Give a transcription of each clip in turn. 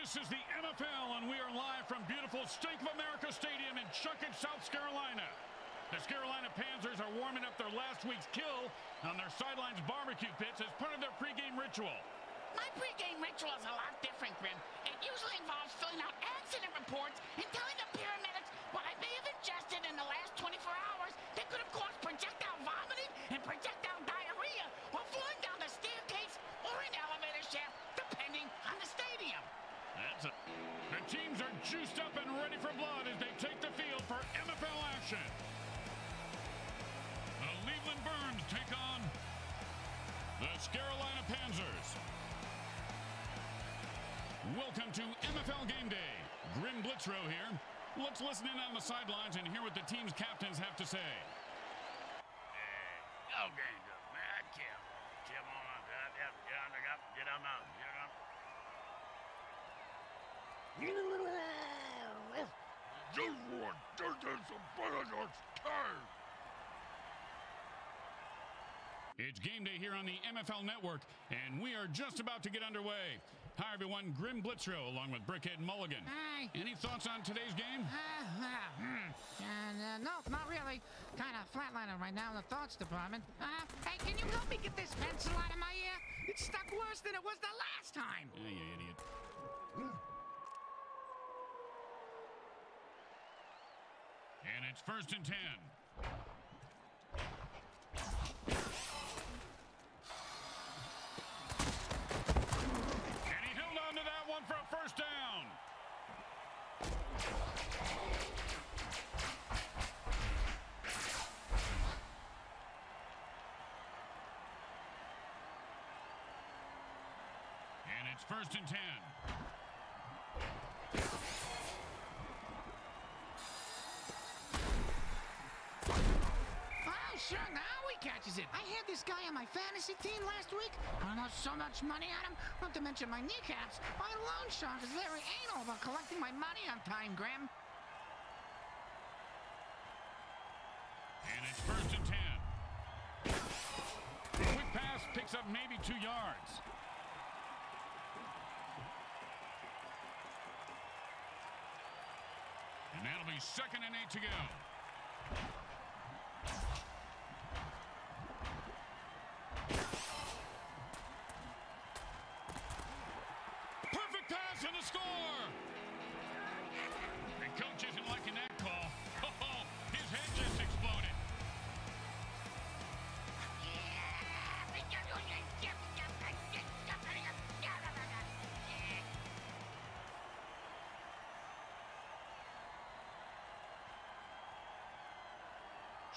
This is the MFL, and we are live from beautiful Stink of America Stadium in Chuckett, South Carolina. The Scarolina Panzers are warming up their last week's kill on their sidelines barbecue pits as part of their pregame ritual. My pregame ritual is a lot different, Grim. It usually involves filling out accident reports and telling the paramedics what I may have ingested in the last 24 hours that could have caused projectile vomiting and projectile diarrhea while flying down the staircase or an elevator shaft, depending on the stadium. That's. The teams are juiced up and ready for blood as they take the field for MFL action. The Leaveland Burns take on the Scarolina Panzers. Welcome to MFL Game Day. Grim Blitzrow here. Let's listen in on the sidelines and hear what the team's captains have to say. Okay, good, man. Kim on, get on, on, get on, get on, get on. One, just some better time. It's game day here on the MFL Network, and we are just about to get underway. Hi, everyone. Grim Blitzrow along with Brickhead Mulligan. Hi. Any thoughts on today's game? Uh, uh, and, uh, no, not really. Kind of flatlining right now in the thoughts department. Uh, hey, can you help me get this pencil out of my ear? It's stuck worse than it was the last time. Yeah, you idiot. And it's first and ten. And he held on to that one for a first down. And it's first and ten. Catches it. I had this guy on my fantasy team last week. I lost so much money on him, not to mention my kneecaps. My loan shark is very anal about collecting my money on time, Grim. And it's first and ten. Quick pass picks up maybe two yards. And that'll be second and eight to go.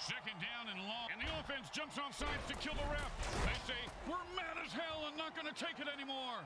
Second down and long. And the offense jumps off sides to kill the ref. They say, we're mad as hell and not going to take it anymore.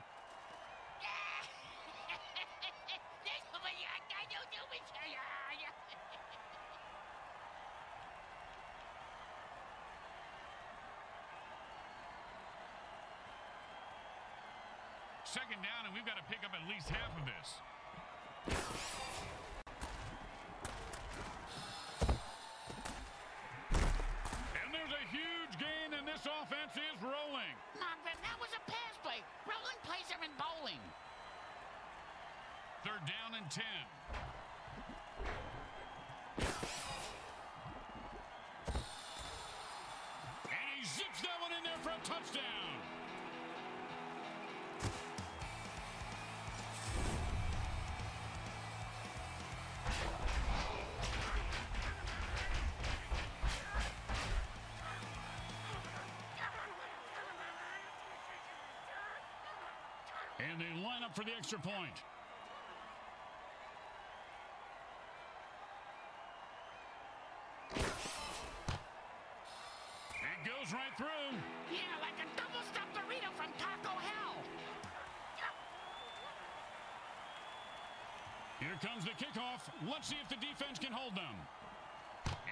And they line up for the extra point. It goes right through. Yeah, like a double stuffed burrito from Taco Hell. Here comes the kickoff. Let's see if the defense can hold them.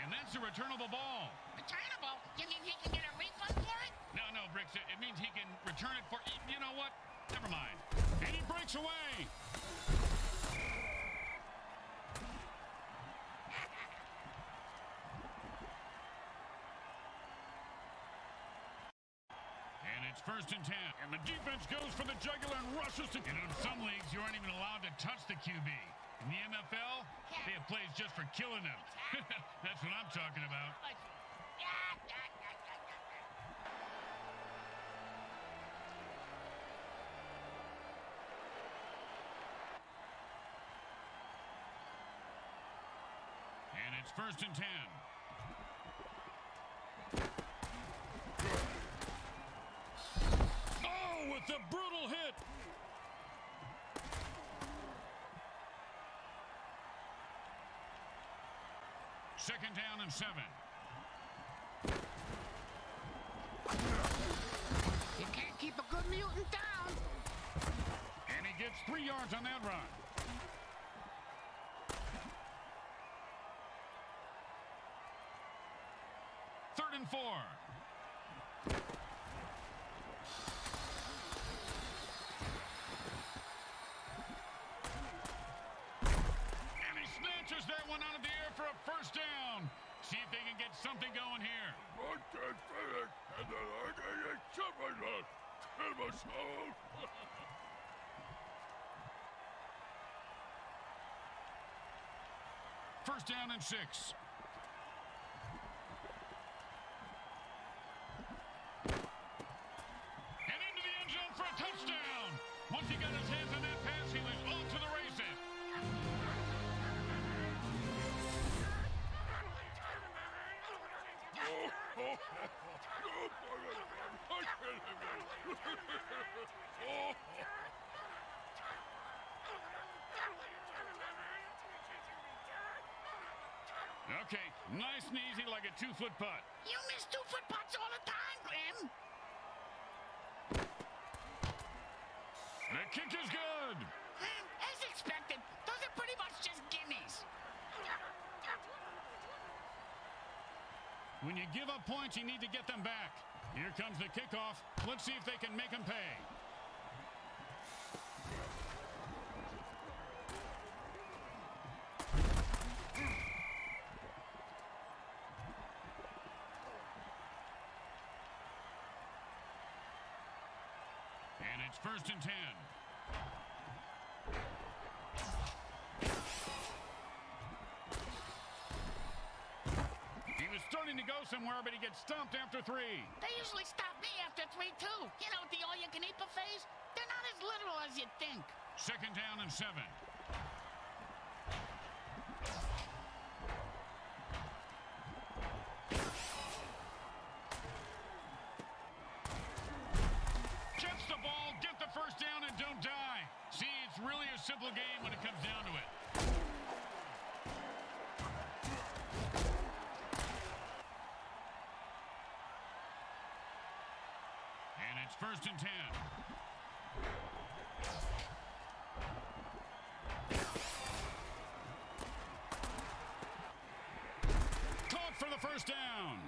And that's a returnable ball. Returnable? You mean he can get a refund for it? No, no, Bricks, it, it means he can return it for, you know what? Never mind. And he breaks away. And it's first and ten. And the defense goes for the jugular and rushes to... And in some leagues, you aren't even allowed to touch the QB. In the MFL, they have plays just for killing them. That's what I'm talking about. And it's first and ten. Oh, with the brutal hit. Second down and seven. You can't keep a good mutant down. And he gets three yards on that run. Four. And he snatches that one out of the air for a first down. See if they can get something going here. First down and six. Two-foot putt. You miss two-foot putts all the time, Grim. The kick is good. Hmm, As expected, those are pretty much just gimmies. When you give up points, you need to get them back. Here comes the kickoff. Let's see if they can make them pay. And it's first and ten. He was starting to go somewhere, but he gets stumped after three. They usually stop me after three, too. You know, the all-you-can-eat buffets, they're not as literal as you'd think. Second down and seven. It's first and ten. Caught for the first down.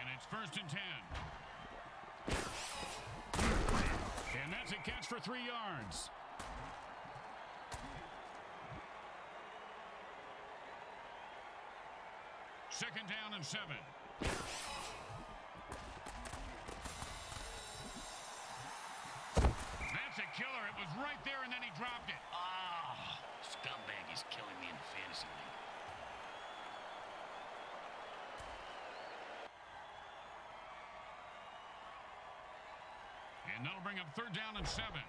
And it's first and ten. And that's a catch for three yards. Second down and seven. That's a killer. It was right there, and then he dropped it. Ah, scumbag is killing me in the fantasy league. And that'll bring up third down and seven.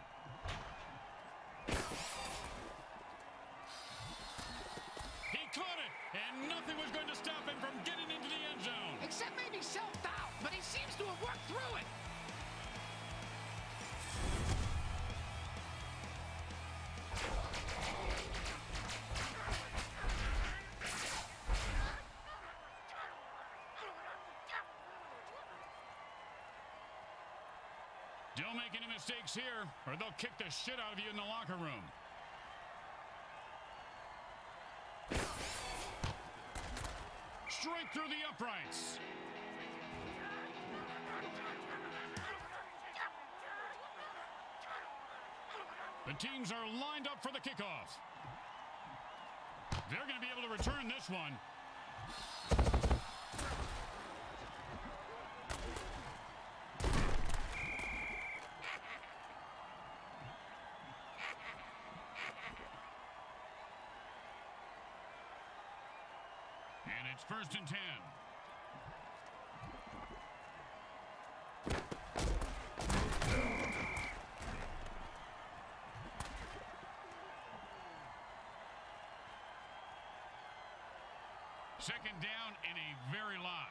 Don't make any mistakes here, or they'll kick the shit out of you in the locker room. Straight through the uprights. The teams are lined up for the kickoff. They're going to be able to return this one. And it's first and ten. Second down in a very lot.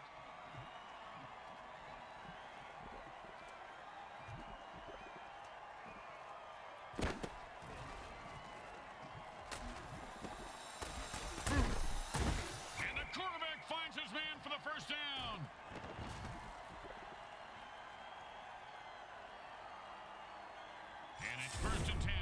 And the quarterback finds his man for the first down. It's first and ten.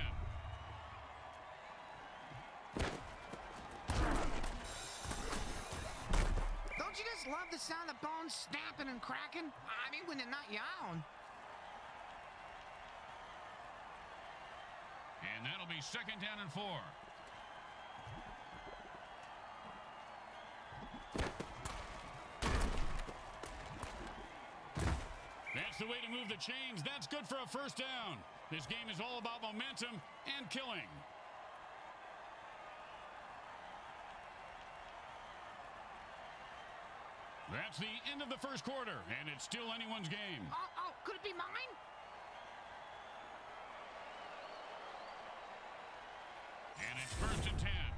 Don't you just love the sound of bones snapping and cracking? I mean, when they're not own. And that'll be second down and four. That's the way to move the chains. That's good for a first down. This game is all about momentum and killing. That's the end of the first quarter, and it's still anyone's game. Oh, oh, could it be mine? And it's first and ten.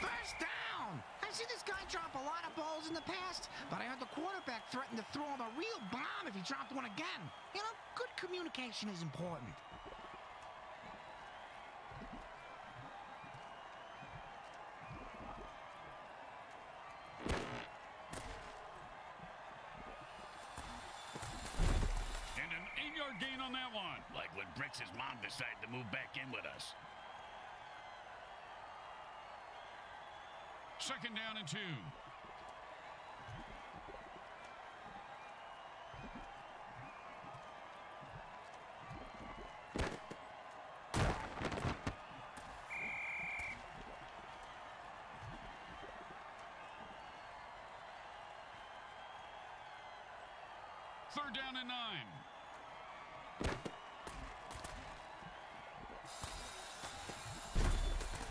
First down! I've seen this guy drop a lot of balls in the past, but I heard the quarterback threaten to throw him a real bomb if he dropped one again. You know, good communication is important. And an eight-yard gain on that one. Like when Bricks' mom decided to move back in with us. Second down and two. Third down and nine.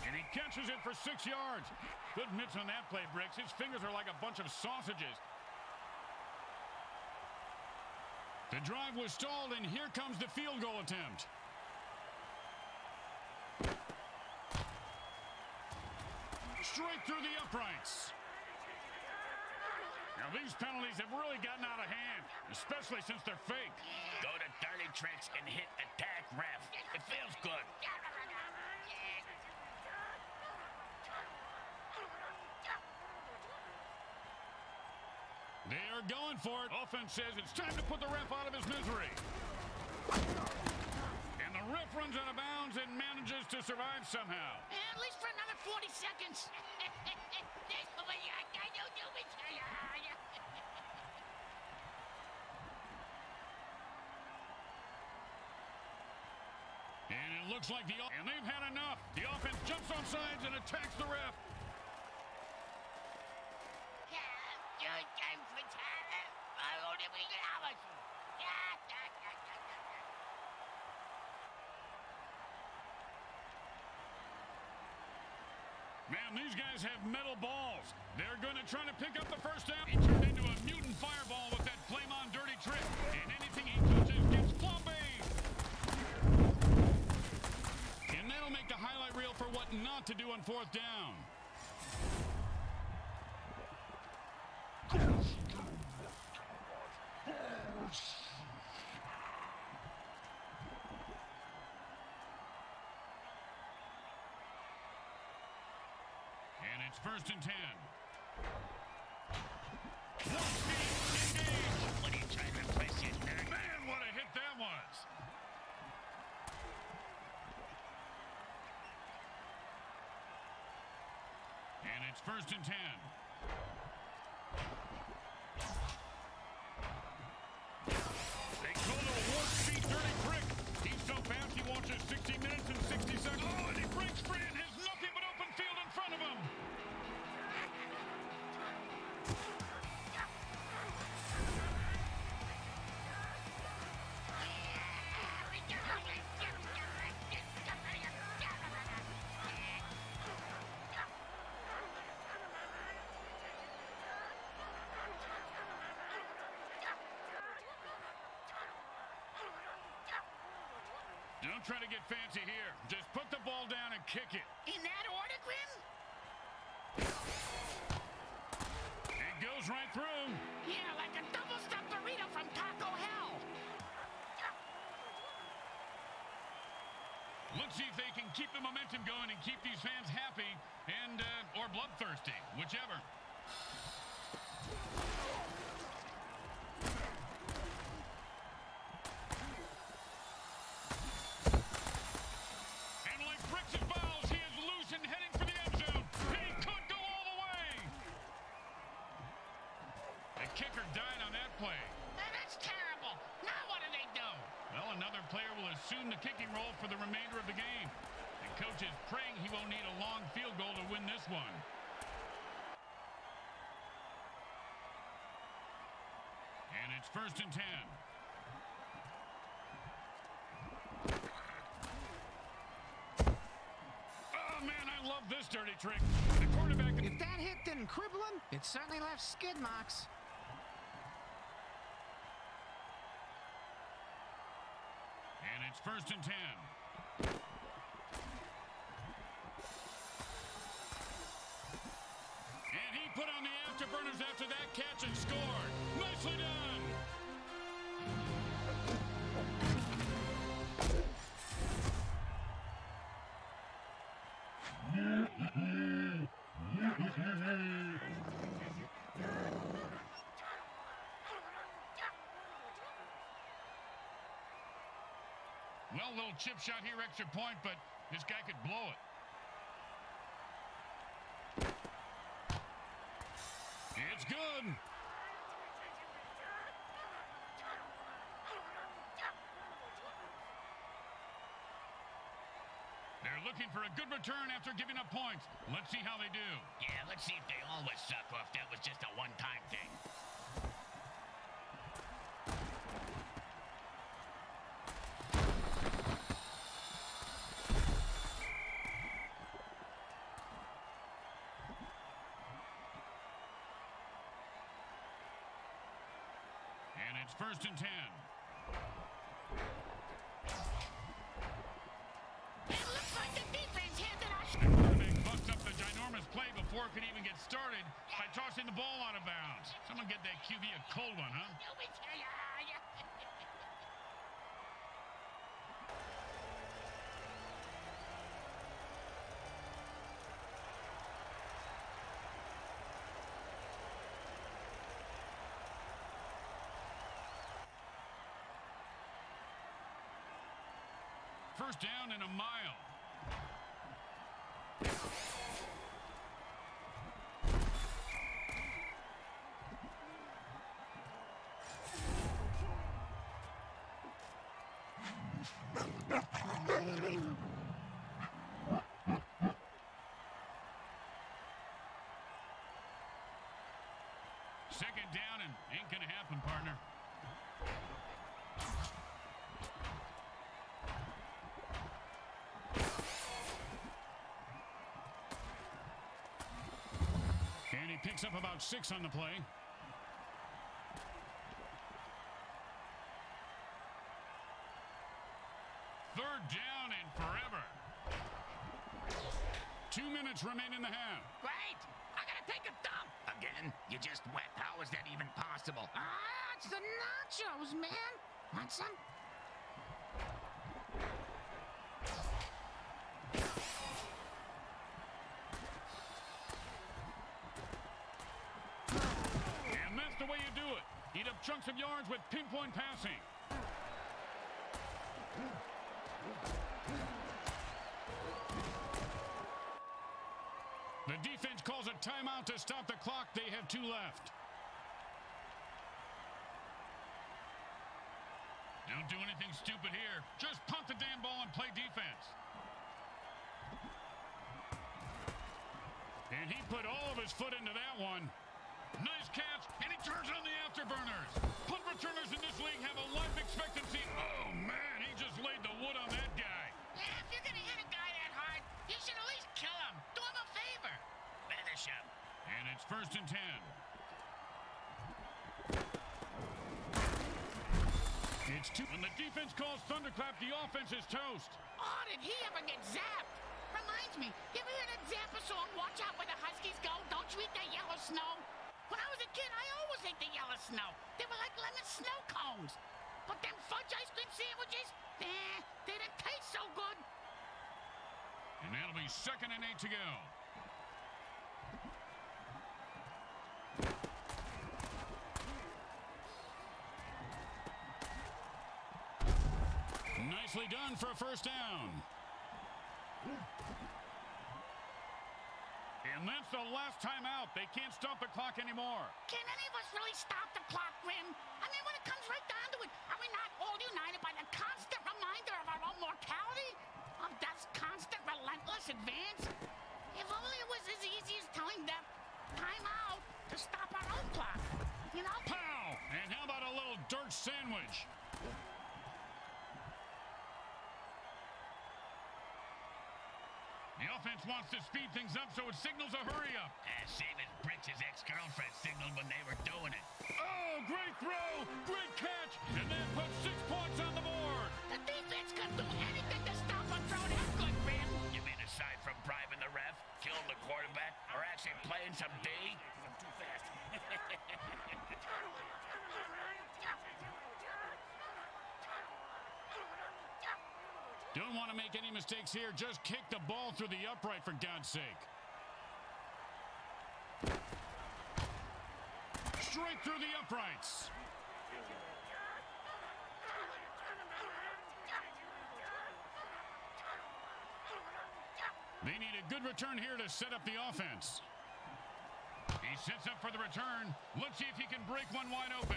And he catches it for six yards. Good mitts on that play, Bricks. His fingers are like a bunch of sausages. The drive was stalled, and here comes the field goal attempt. Straight through the uprights. Now, these penalties have really gotten out of hand, especially since they're fake. Go to dirty tricks and hit attack ref. It feels good. They are going for it. Offense says it's time to put the ref out of his misery. And the ref runs out of bounds and manages to survive somehow. At least for another 40 seconds. And it looks like the and they've had enough. The offense jumps on sides and attacks the ref. Man, these guys have metal balls. They're going to try to pick up the first down. He turned into a mutant fireball not to do on fourth down. And it's first and ten. It's first and ten. They call it a warp speed 30 brick. He's so fast he watches 60 minutes and 60 seconds. Oh, and he breaks free and hits. Don't try to get fancy here. Just put the ball down and kick it. In that order, Grim? It goes right through. Yeah, like a double-stuffed burrito from Taco Hell. Let's see if they can keep the momentum going and keep these fans happy and uh, or bloodthirsty, whichever. First and ten. Oh, man, I love this dirty trick. The quarterback... If that hit didn't cripple him, it certainly left skid marks. And it's first and ten. Well, little chip shot here, extra point, but this guy could blow it. It's good. They're looking for a good return after giving up points. Let's see how they do. Yeah, let's see if they always suck if that was just a one-time thing. And it's first and ten. It looks like the defense handed us... The quarterback fucked up the ginormous play before it could even get started by tossing the ball out of bounds. Someone get that QB a cold one, huh? You be- yeah, yeah. First down and a mile. Second down and ain't gonna happen, picks up about six on the play. Eat up chunks of yards with pinpoint passing. The defense calls a timeout to stop the clock. They have two left. Don't do anything stupid here. Just punt the damn ball and play defense. And he put all of his foot into that one. Nice catch, and he turns afterburners. Punt returners in this league have a life expectancy. Oh, man, he just laid the wood on that guy. Yeah, if you're gonna hit a guy that hard, you should at least kill him. Do him a favor. Finish him. And it's first and ten. It's two. When the defense calls thunderclap, the offense is toast. Oh, did he ever get zapped? Reminds me, you ever hear that Zappa song, Watch Out Where the Huskies Go? Don't you eat that yellow snow? When I was a kid, I always ate the yellow snow. They were like lemon snow cones. But them fudge ice cream sandwiches, nah, they didn't taste so good. And that'll be second and eight to go. Nicely done for a first down. And that's the last time out. They can't stop the clock anymore. Can any of us really stop the clock, Grim? I mean, when it comes right down to it, are we not all united by the constant reminder of our own mortality? Of death's constant, relentless advance? If only it was as easy as telling them, time out, to stop our own clock. You know? Pow! And how about a little dirt sandwich? The offense wants to speed things up, so it signals a hurry up. Uh, same as Bricks' ex-girlfriend signaled when they were doing it. Oh, great throw! Great catch! And that puts six points on the board. The defense could do anything to stop a throw that good, Grim. You mean aside from bribing the ref, killing the quarterback, or actually playing some D? I'm too fast. Don't want to make any mistakes here. Just kick the ball through the upright, for God's sake. Straight through the uprights. They need a good return here to set up the offense. He sets up for the return. Let's see if he can break one wide open.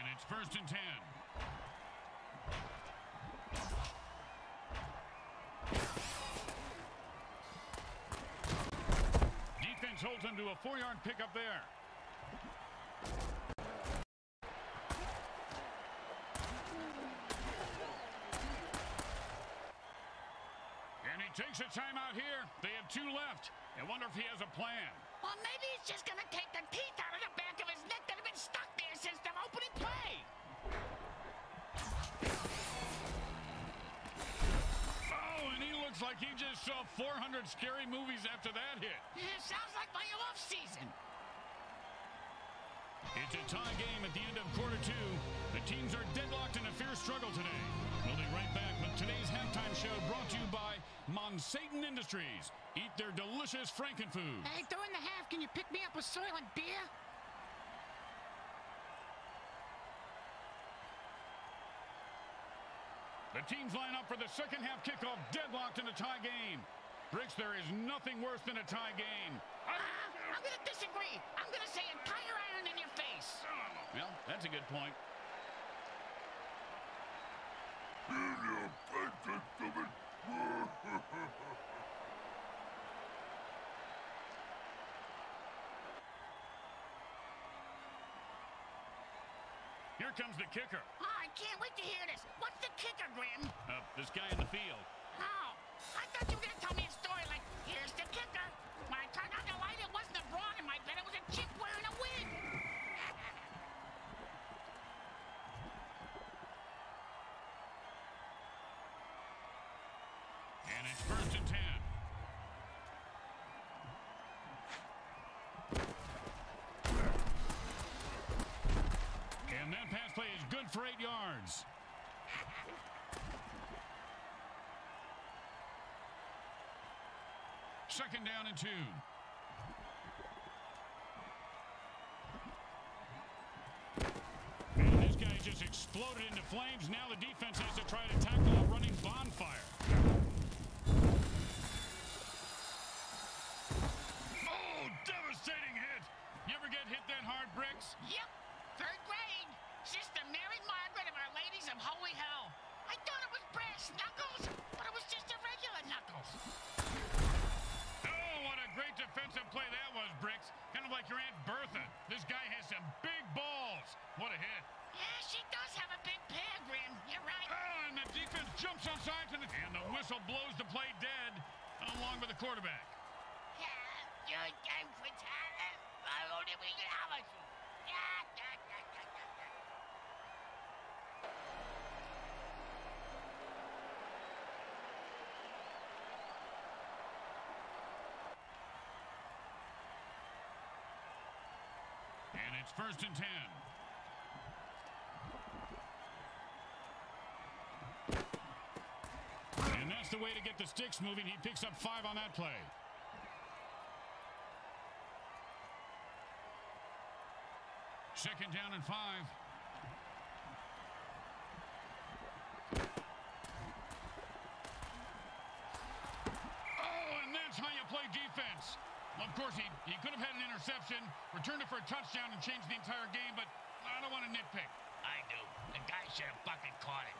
And it's first and ten. Defense holds him to a four-yard pickup there. And he takes a timeout here. They have two left. I wonder if he has a plan. Well, maybe he's just gonna take the teeth out of the back of his neck that have been stuck like he just saw 400 scary movies after that hit. Yeah, sounds like my off season. It's a tie game at the end of quarter two. The teams are deadlocked in a fierce struggle today. We'll be right back with today's halftime show brought to you by Monsatan Industries. Eat their delicious frankenfood. Hey, during the half, can you pick me up a Soylent beer? The teams line up for the second half kickoff, deadlocked in a tie game. Bricks, there is nothing worse than a tie game. Uh, I'm gonna disagree. I'm gonna say a tire iron in your face. Well, that's a good point. Here comes the kicker. Oh, I can't wait to hear this. What's the kicker, Grim? Uh, this guy in the field. Oh, I thought you were gonna tell me a story like, here's the kicker. When I turned on the light, it wasn't a broad in my bed, it was a chick wearing a wig. And it's first and ten. And that pass play is good for eight. Second down and two. Exploded into flames. Now the defense whistle blows the play dead, along with the quarterback. And it's first and ten. And that's the sticks moving. He picks up five on that play. Second down and five. Oh, and that's how you play defense. Well, of course, he, he could have had an interception, returned it for a touchdown, and changed the entire game, but I don't want to nitpick. I do. The guy should have fucking caught it.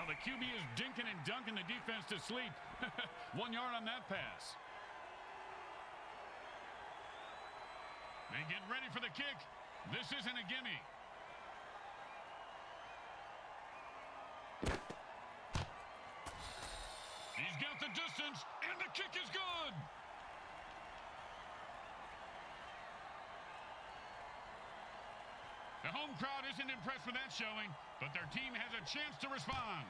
Now the QB is dinking and dunking the defense to sleep. One yard on that pass. They get ready for the kick. This isn't a gimme. He's got the distance, and the kick is good. The home crowd isn't impressed with that showing, but their team has a chance to respond.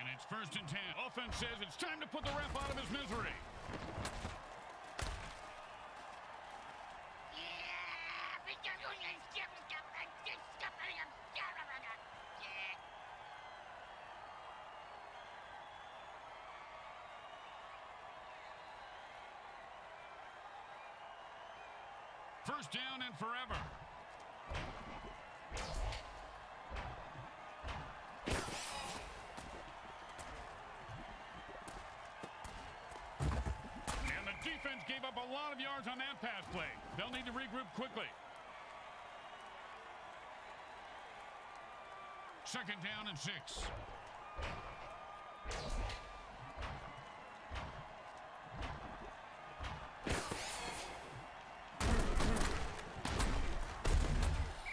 And it's first and ten. Offense says it's time to put the ref out of his misery. First down and forever. And the defense gave up a lot of yards on that pass play. They'll need to regroup quickly. Second down and six.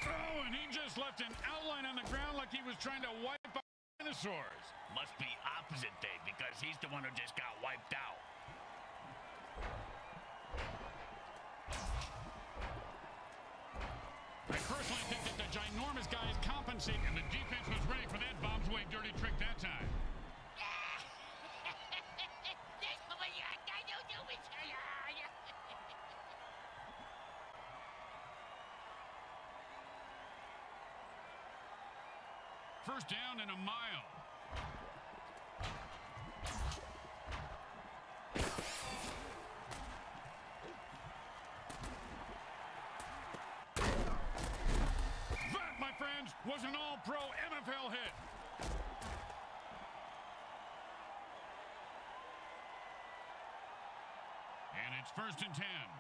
Oh, and he just left an outline on the ground like he was trying to wipe out dinosaurs. Must be opposite day because he's the one who just got wiped out. I personally think that the ginormous guy is compensating, and the defense was ready for that bomb's way dirty trick that time. First down and a mile. It's first and ten.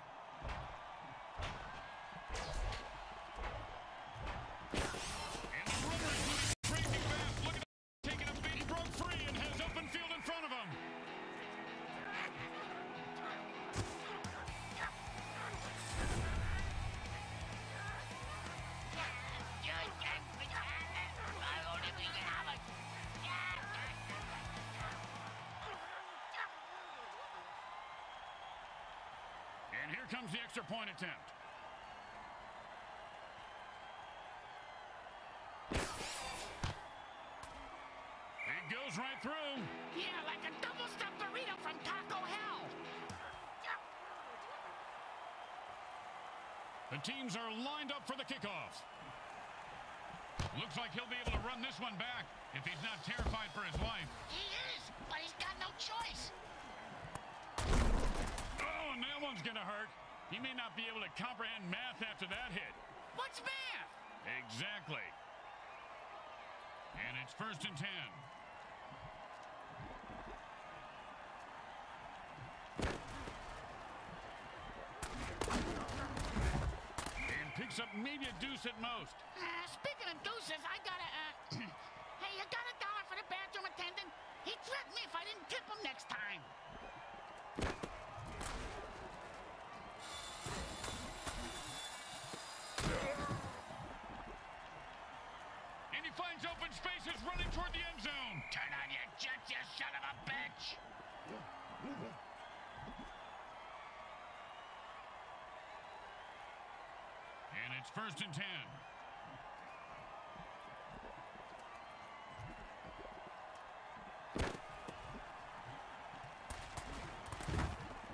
And here comes the extra point attempt. It goes right through. Yeah, like a double stuffed burrito from Taco Hell. The teams are lined up for the kickoff. Looks like he'll be able to run this one back if he's not terrified for his life. He is, but he's got no choice down. That one's going to hurt. He may not be able to comprehend math after that hit. What's math? Exactly. And it's first and ten. And picks up maybe a deuce at most. Uh, speaking of deuces, I gotta. Uh, hey, you got a dollar for the bathroom attendant? He threatened me if I didn't tip him next time. Spaces running toward the end zone. Turn on your jets, you son of a bitch! And it's first and ten.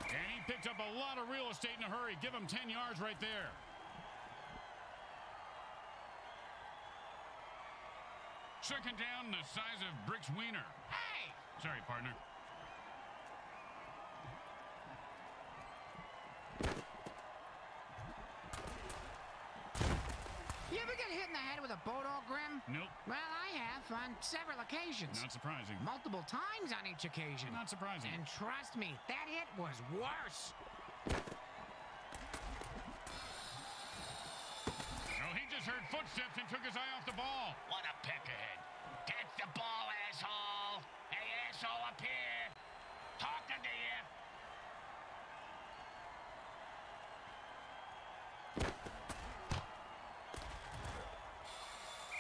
And he picked up a lot of real estate in a hurry. Give him 10 yards right there. Second down, the size of Brick's wiener. Hey! Sorry, partner. You ever get hit in the head with a boat all grim? Nope. Well, I have on several occasions. Not surprising. Multiple times on each occasion. Not surprising. And trust me, that hit was worse. Oh, he just heard footsteps and took his eye off the ball. What a. Catch the ball, asshole! Hey, asshole up here! Talking to you!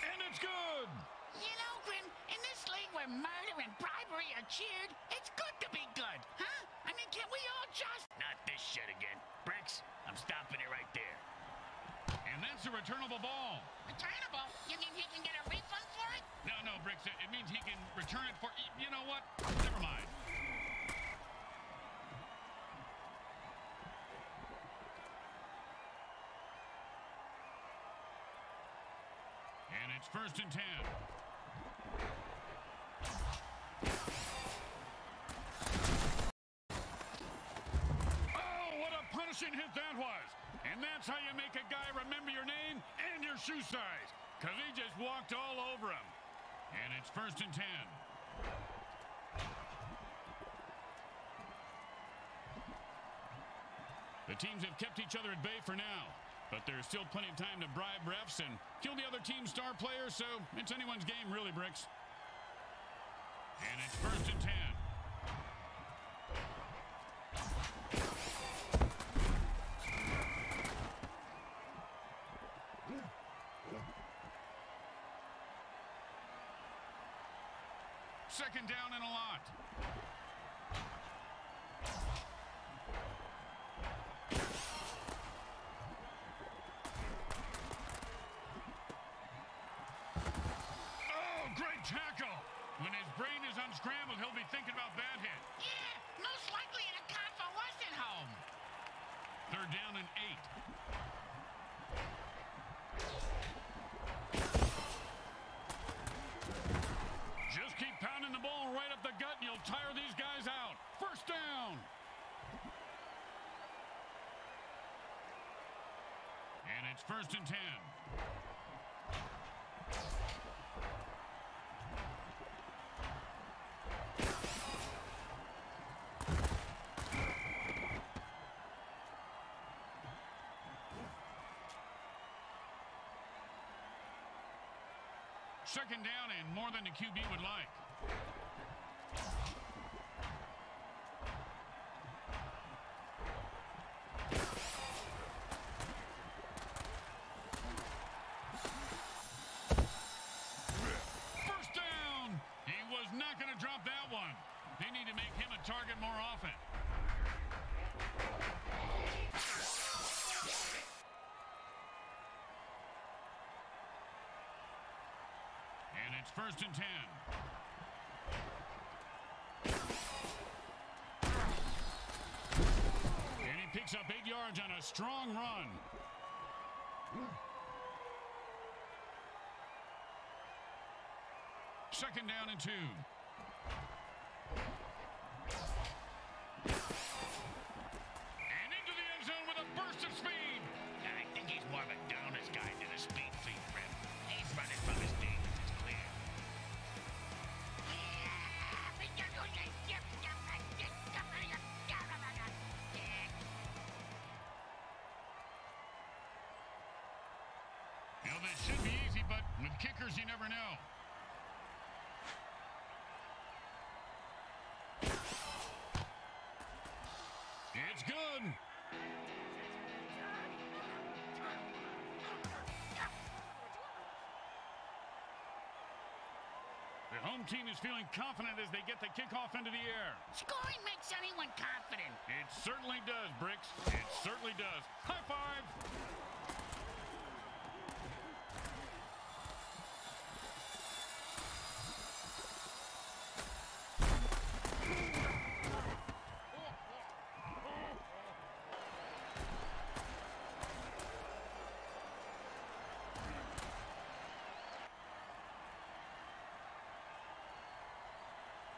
And it's good. You know, Grim, in this league where murder and bribery are cheered, it's good to be good, huh? I mean, can we all just... Not this shit again. Bricks, I'm stopping it right there. That's a returnable ball. Returnable? You mean he can get a refund for it? No, no, Bricks. It it means he can return it for. You know what? Never mind. And it's first and ten. That's how you make a guy remember your name and your shoe size. Because he just walked all over him. And it's first and ten. The teams have kept each other at bay for now. But there's still plenty of time to bribe refs and kill the other team's star players, so it's anyone's game, really, Bricks. And it's first and ten. Second down and a lot. Oh, great tackle. When his brain is unscrambled, he'll be thinking about that hit. Yeah, most likely in a convalescent home. Third down and eight. Just keep pounding the ball right up the gut and you'll tire these guys out. First down. And it's first and ten. Second down and more than the QB would like. First down. He was not going to drop that one. They need to make him a target more often. And it's first and ten. And he picks up eight yards on a strong run. Second down and two. This should be easy, but with kickers, you never know. It's good. The home team is feeling confident as they get the kickoff into the air. Scoring makes anyone confident. It certainly does, Bricks. It certainly does. High five.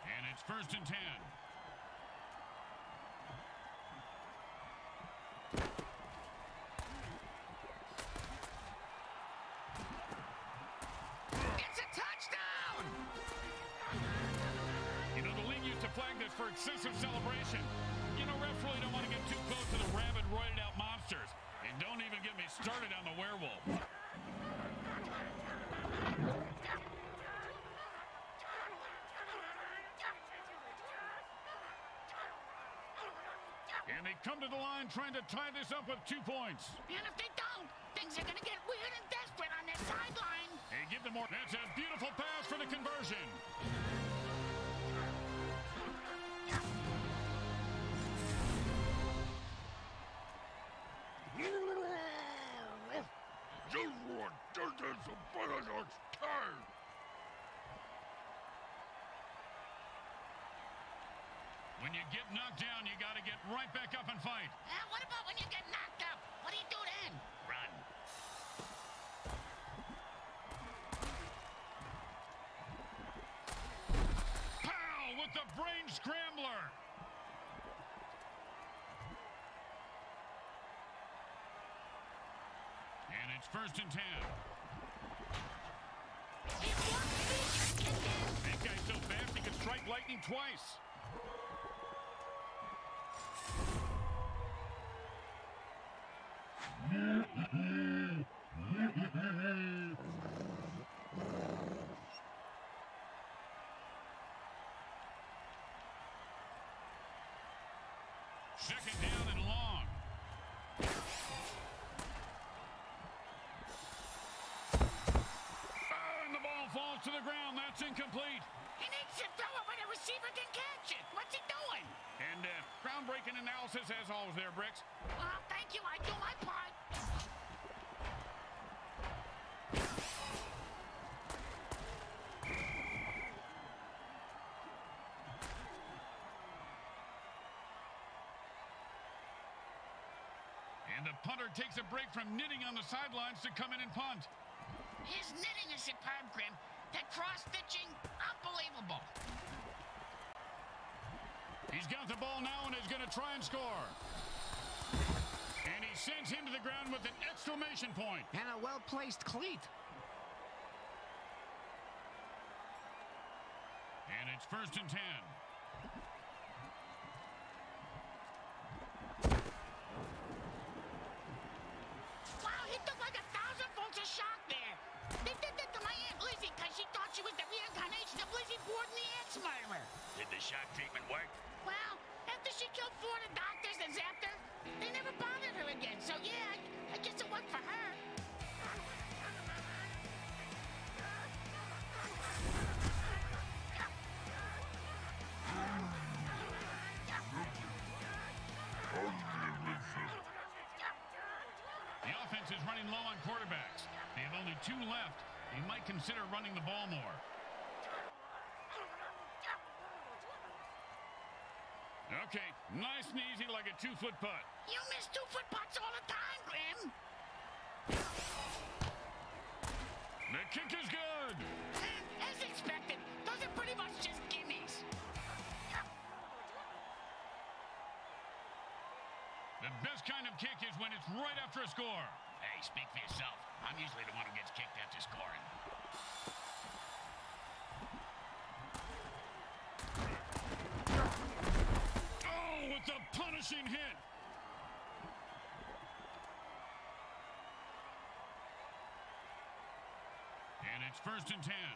And it's first and ten. And they come to the line trying to tie this up with two points. And if they don't, things are going to get weird and desperate on their sideline. Hey, give them more. That's a beautiful pass for the conversion. Brain scrambler. And it's first and ten. That guy's so fast he can strike lightning twice. Second down and long. And the ball falls to the That's incomplete. He needs to throw it when the receiver can catch it. What's he doing? And uh, groundbreaking analysis as always there, Bricks. Well, thank you. I do my part. And the punter takes a break from knitting on the sidelines to come in and punt. His knitting is superb, Grim. That cross-stitching, unbelievable. He's got the ball now and is going to try and score. And he sends him to the ground with an exclamation point. And a well-placed cleat. And it's first and ten. Wow, he took like a thousand volts of shock there. Did that to my Aunt Lizzie because she thought she was the reincarnation of Lizzie Borden, the axe murderer. Did the shock treatment work? Well, after she killed four of the doctors zapped her, they never bothered her again. So yeah, I, I guess it worked for her. The offense is running low on quarterbacks. They have only two left. They might consider running the ball more. Okay, nice and easy like a two-foot putt. You miss two foot putts all the time, Grim. The kick is good. Eh, As expected, those are pretty much just gimmies. The best kind of kick is when it's right after a score. Hey, speak for yourself. I'm usually the one who gets kicked after scoring. Oh, with the punishing hit. And it's first and ten.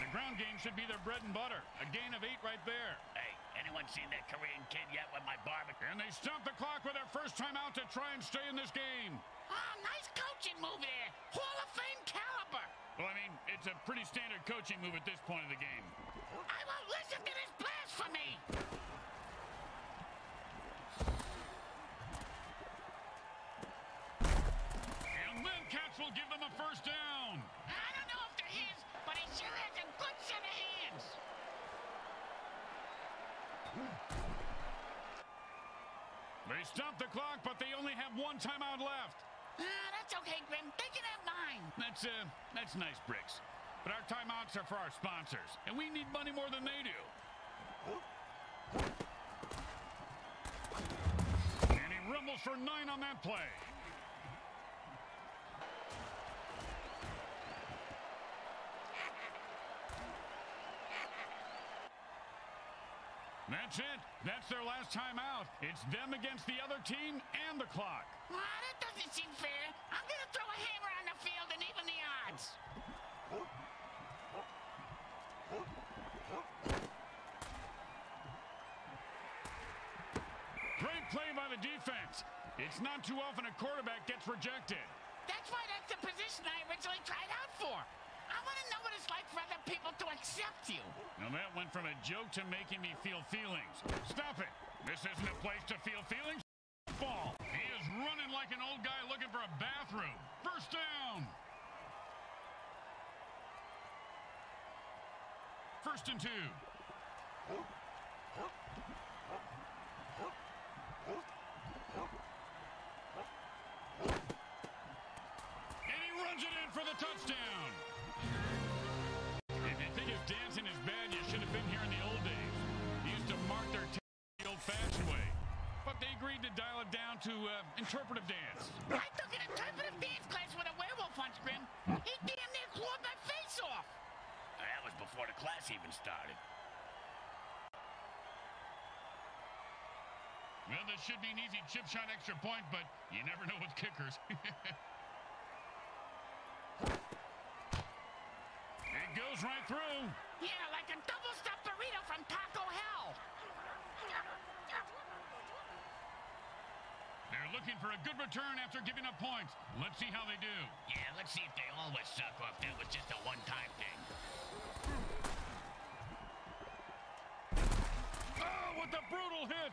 The ground game should be their bread and butter. A gain of eight right there. Hey, anyone seen that Korean kid yet with my barbecue? And they stump the clock with their first time out to try and stay in this game. Oh, nice coaching move there. Hall of Fame caliber. Well, I mean, it's a pretty standard coaching move at this point of the game. I won't listen to this blasphemy. And then Cats will give them a first down. Ah, sure has a good set of hands. They stop the clock, but they only have one timeout left. Ah, that's okay, Grim. They can have nine. That's, uh, that's nice, Bricks. But our timeouts are for our sponsors, and we need money more than they do. And he rumbles for nine on that play. That's it. That's their last time out. It's them against the other team and the clock. Ah, that doesn't seem fair. I'm gonna throw a hammer on the field and even the odds. Great play by the defense. It's not too often a quarterback gets rejected. That's why that's the position I originally tried out for. I want to know what it's like for other people to accept you. Now that went from a joke to making me feel feelings. Stop it. This isn't a place to feel feelings. Ball. He is running like an old guy looking for a bathroom. First down. First and two. And he runs it in for the touchdown. Agreed to dial it down to uh, interpretive dance. I took an interpretive dance class with a werewolf once, Grim. He damn near clawed my face off. That was before the class even started. Well, this should be an easy chip shot extra point, but you never know with kickers. it goes right through. Yeah, like a double stuffed burrito from Taco Hell. They're looking for a good return after giving up points. Let's see how they do. Yeah, let's see if they always suck or if that was just a one-time thing. Oh, with a brutal hit.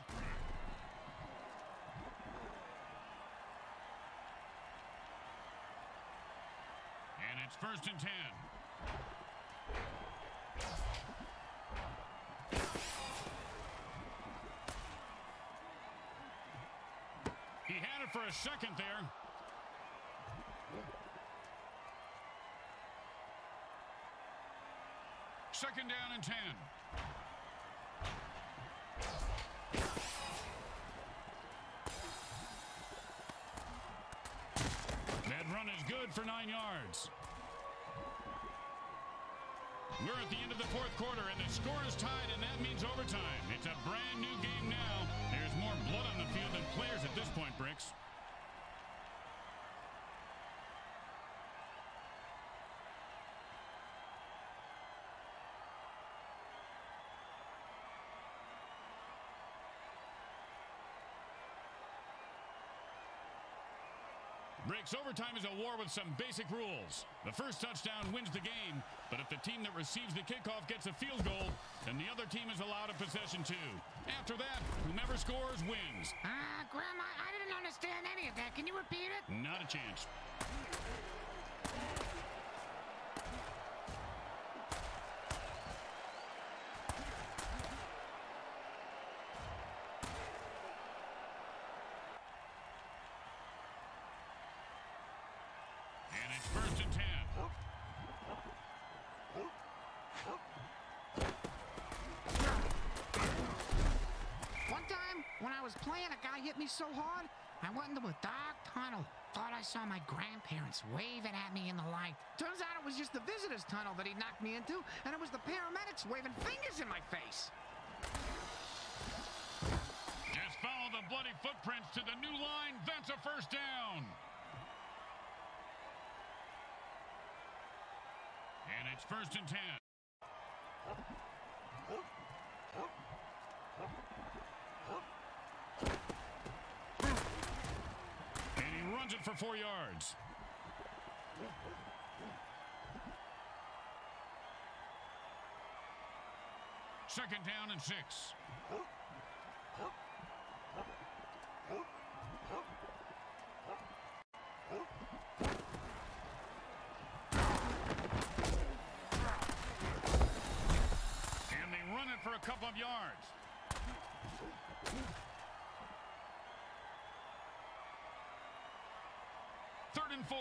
And it's first and ten. A second there. Second down and ten. That run is good for nine yards. We're at the end of the fourth quarter, and the score is tied, and that means overtime. It's a brand new game now. There's more blood on the field than players at this point, Bricks. Bricks, overtime is a war with some basic rules. The first touchdown wins the game, but if the team that receives the kickoff gets a field goal, then the other team is allowed a possession too. After that, whomever scores wins. Ah, Grandma, I didn't understand any of that. Can you repeat it? Not a chance. And it's first and ten. One time, when I was playing, a guy hit me so hard, I went into a dark tunnel. Thought I saw my grandparents waving at me in the light. Turns out it was just the visitor's tunnel that he knocked me into, and it was the paramedics waving fingers in my face. Just follow the bloody footprints to the new line. That's a first down. And it's first and ten. And he runs it for four yards. Second down and six. And they run it for a couple of yards. Third and four.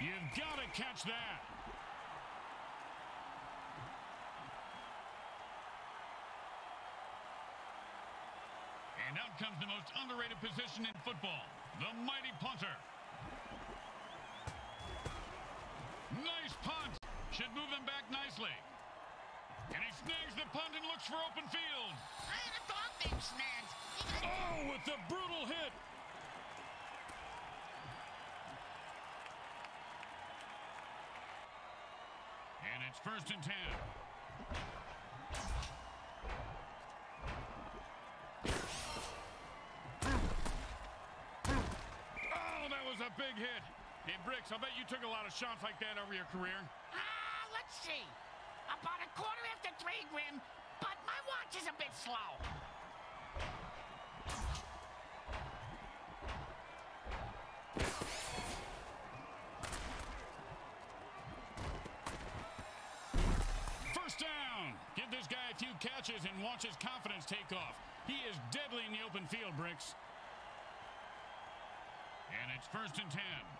You've got to catch that. And out comes the most underrated position in football, the mighty punter. Nice punt. Should move him back nicely. And he snags the punt and looks for open field. I had a dog named Snags. Oh, with the brutal hit. And it's first and ten. Oh, that was a big hit. Hey, Bricks, I bet you took a lot of shots like that over your career. Ah, let's see. About a quarter after three, Grim, but my watch is a bit slow. First down. Give this guy a few catches and watch his confidence take off. He is deadly in the open field, Bricks. And it's first and ten.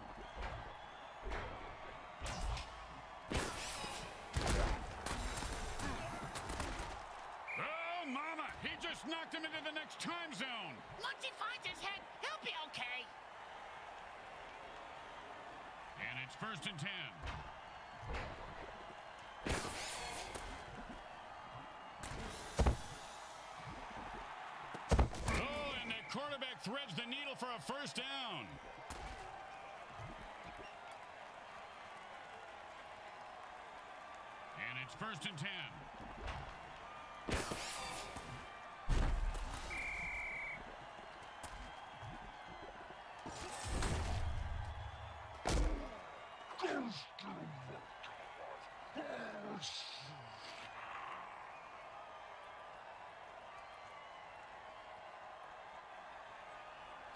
He just knocked him into the next time zone. Once he finds his head, he'll be okay. And it's first and ten. Oh, and the quarterback threads the needle for a first down. And it's first and ten.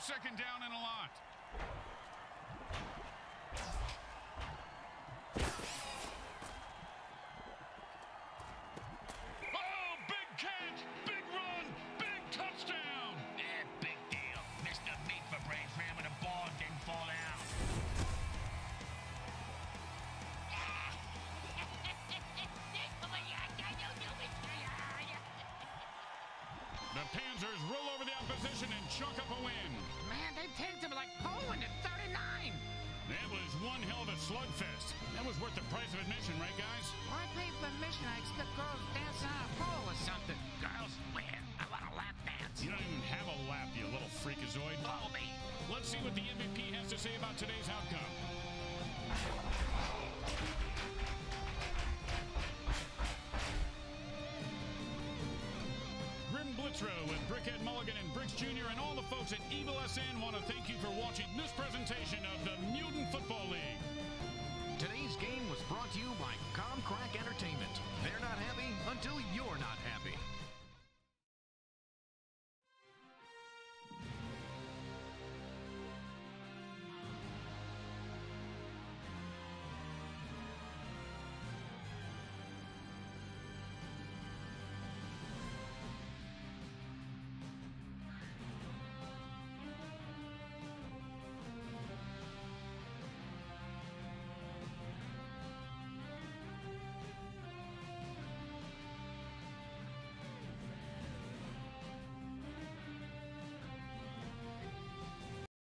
Second down and a lot. Chalk up a win. Man, they tanked him like Poland at 39. That was one hell of a slugfest. That was worth the price of admission, right, guys? I pay for admission? I expect girls dancing on a pole or something. Girls, where? I want a lap dance. You don't even have a lap, you little freakazoid. Follow me. Let's see what the MVP has to say about today's outcome. Grim Blitzrow with Brickhead Mulligan Jr. and all the folks at Evil SN want to thank you for watching this presentation of the Mutant Football League. Today's game was brought to you by Comcrack Entertainment. They're not happy until you're not